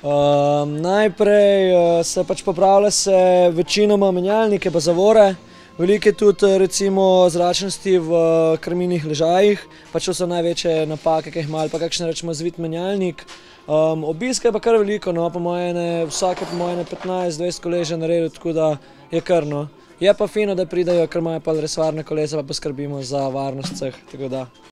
Ehm, najprej eh, se pač popravlja se večinoma menjalnike pa zavore, veliko je tudi eh, recimo zračnosti v eh, uh, krminih ležajih, pač to so največje napake, ki jih ima ali pa kakšen rečemo zvit menjalnik. Ehm, um, obiska je pa kar veliko, no, po moje ne, vsake po moje ne 15-20 koleže naredil, tako da je kar no. Je pa fino, da pridajo, ker imajo pa resvarne kolesa, pa poskrbimo za varnost vseh, tako da